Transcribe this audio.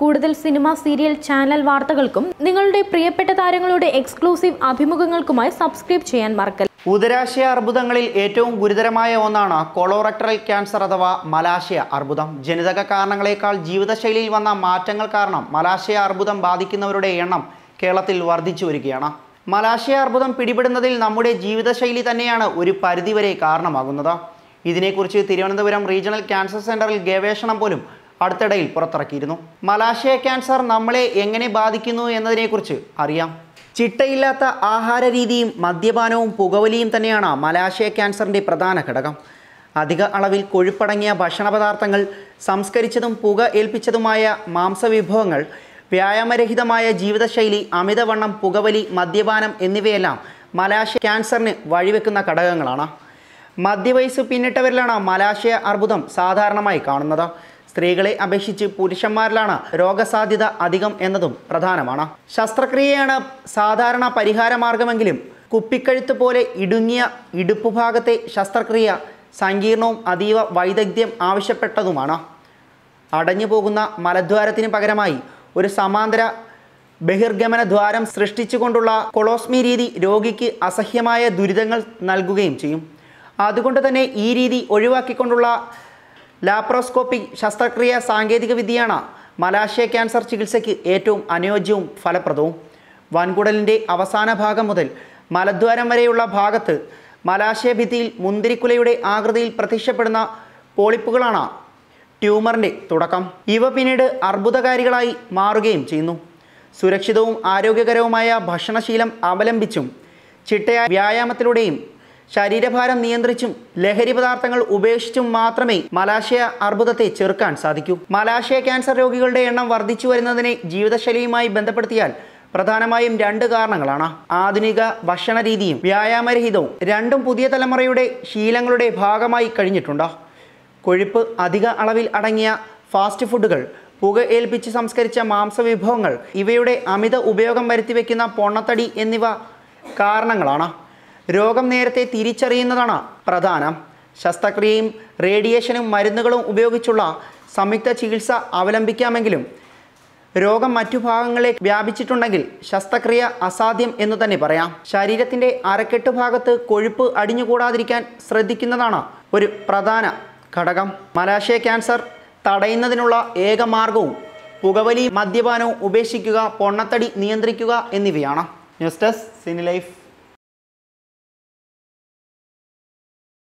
കൂടുതൽ cinema serial channel വാർത്തകൾക്കും നിങ്ങളുടെ പ്രിയപ്പെട്ട താരങ്ങളുടെ എക്സ്ക്ലൂസീവ് അഭിമുഖങ്ങൾക്കുമായി സബ്സ്ക്രൈബ് ചെയ്യാൻ മറക്കല്ല ഉദരാശയ അർബുദങ്ങളിൽ ഏറ്റവും ഗുരുതരമായ ഒന്നാണ് കൊളോറക്ടറൽ ക്യാൻസർ അഥവാ മലാശയ അർബുദം. ജനിതക കാരണങ്ങളെക്കാൾ ജീവിതശൈലിയിൽ വന്ന മാറ്റങ്ങൾ കാരണം മലാശയ അർബുദം ബാധിക്കുന്നവരുടെ എണ്ണം കേരളത്തിൽ വർദ്ധിച്ചു വരികയാണ്. മലാശയ അർബുദം പിടിപെടുന്നതിൽ നമ്മുടെ ജീവിതശൈലി തന്നെയാണ് ഒരു പരിധിവരെ കാരണമാകുന്നത്. ഇതിനെക്കുറിച്ച് തിരുവനന്തപുരം റീജിയണൽ ക്യാൻസർ സെന്ററിൽ ഗവേഷണം പോലും അടുത്തിടയിൽ പുറത്തിറക്കിയിരുന്നു. മലാശയ ക്യാൻസർ നമ്മളെ എങ്ങനെ ബാധിക്കുന്നു എന്നതിനെക്കുറിച്ച് അറിയാം. ചിട്ടയില്ലാത്ത ആഹാര രീതിയും മദ്യപാനവും പുകവലിയും തന്നെയാണ് മലാശയ ക്യാൻസറിന്റെ പ്രധാന ഘടകം. അധിക അളവിൽ കൊഴുപ്പടങ്ങിയ ഭക്ഷണപദാർത്ഥങ്ങൾ സംസ്കരിച്ചതും പുക ഏൽപ്പിച്ചതുമായ മാംസവിഭവങ്ങൾ വ്യായാമരഹിതമായ ജീവിതശൈലി അമിതവണ്ണം പുകവലി മദ്യപാനം എന്നിവയെല്ലാം മലാശയ ക്യാൻസറിന് വഴിവെക്കുന്ന ഘടകങ്ങളാണ്. മധ്യവയസ്സ് പിന്നിട്ടവരിലാണ് മലാശയ അർബുദം സാധാരണമായി കാണുന്നത്. സ്ത്രീകളെ അപേക്ഷിച്ച് പുരുഷന്മാരിലാണ് രോഗസാധ്യത അധികം എന്നതും പ്രധാനമാണ്. ശസ്ത്രക്രിയയാണ് സാധാരണ പരിഹാര മാർഗമെങ്കിലും കുപ്പിക്കഴുത്ത് പോലെ ഇടുങ്ങിയ ഇടുപ്പ് ഭാഗത്തെ ശസ്ത്രക്രിയ സങ്കീർണവും അതീവ വൈദഗ്ധ്യം ആവശ്യപ്പെട്ടതുമാണ്. അടഞ്ഞു പോകുന്ന മലദ്വാരത്തിന് പകരമായി ഒരു സമാന്തര ബഹിർഗമന ദ്വാരം സൃഷ്ടിച്ചുകൊണ്ടുള്ള കൊളോസ്മി രീതി രോഗിക്ക് അസഹ്യമായ ദുരിതങ്ങൾ നൽകുകയും ചെയ്യും. അതുകൊണ്ട് തന്നെ ഈ രീതി ഒഴിവാക്കിക്കൊണ്ടുള്ള ലാപ്രോസ്കോപ്പിക് ശസ്ത്രക്രിയ സാങ്കേതിക വിദ്യയാണ് മലാശയ ക്യാൻസർ ചികിത്സയ്ക്ക് ഏറ്റവും അനുയോജ്യവും ഫലപ്രദവും. വൻകുടലിന്റെ അവസാന ഭാഗം മുതൽ മലദ്വാരം വരെയുള്ള ഭാഗത്ത് മലാശയ ഭിത്തിയിൽ മുന്തിരിക്കുലയുടെ ആകൃതിയിൽ പ്രത്യക്ഷപ്പെടുന്ന പോളിപ്പുകളാണ് ട്യൂമറിന്റെ തുടക്കം. ഇവ പിന്നീട് അർബുദകാരികളായി മാറുകയും ചെയ്യുന്നു. സുരക്ഷിതവും ആരോഗ്യകരവുമായ ഭക്ഷണശീലം അവലംബിച്ചും ചിട്ടയായ വ്യായാമത്തിലൂടെയും ശരീരഭാരം നിയന്ത്രിച്ചും ലഹരി പദാർത്ഥങ്ങൾ ഉപേക്ഷിച്ചും മാത്രമേ മലാശയ അർബുദത്തെ ചെറുക്കാൻ സാധിക്കൂ. മലാശയ ക്യാൻസർ രോഗികളുടെ എണ്ണം വർദ്ധിച്ചു വരുന്നതിനെ ജീവിതശൈലിയുമായി ബന്ധപ്പെടുത്തിയാൽ പ്രധാനമായും രണ്ട് കാരണങ്ങളാണ്. ആധുനിക ഭക്ഷണ രീതിയും വ്യായാമരഹിതവും രണ്ടും പുതിയ തലമുറയുടെ ശീലങ്ങളുടെ ഭാഗമായി കഴിഞ്ഞിട്ടുണ്ട്. കൊഴുപ്പ് അധിക അളവിൽ അടങ്ങിയ ഫാസ്റ്റ് ഫുഡുകൾ പുക ഏൽപ്പിച്ച് സംസ്കരിച്ച മാംസവിഭവങ്ങൾ ഇവയുടെ അമിത ഉപയോഗം വരുത്തിവെക്കുന്ന പൊണ്ണത്തടി എന്നിവ കാരണങ്ങളാണ്. രോഗം നേരത്തെ തിരിച്ചറിയുന്നതാണ് പ്രധാനം. ശസ്ത്രക്രിയയും റേഡിയേഷനും മരുന്നുകളും ഉപയോഗിച്ചുള്ള സംയുക്ത ചികിത്സ അവലംബിക്കാമെങ്കിലും രോഗം മറ്റു ഭാഗങ്ങളിലേക്ക് വ്യാപിച്ചിട്ടുണ്ടെങ്കിൽ ശസ്ത്രക്രിയ അസാധ്യം എന്ന് തന്നെ പറയാം. ശരീരത്തിന്റെ അരക്കെട്ട് ഭാഗത്ത് കൊഴുപ്പ് അടിഞ്ഞുകൂടാതിരിക്കാൻ ശ്രദ്ധിക്കുന്നതാണ് ഒരു പ്രധാന ഘടകം. മലാശയ ക്യാൻസർ തടയുന്നതിനുള്ള ഏക മാർഗവും പുകവലി മദ്യപാനവും ഉപേക്ഷിക്കുക പൊണ്ണത്തടി നിയന്ത്രിക്കുക എന്നിവയാണ്. News desk Sini life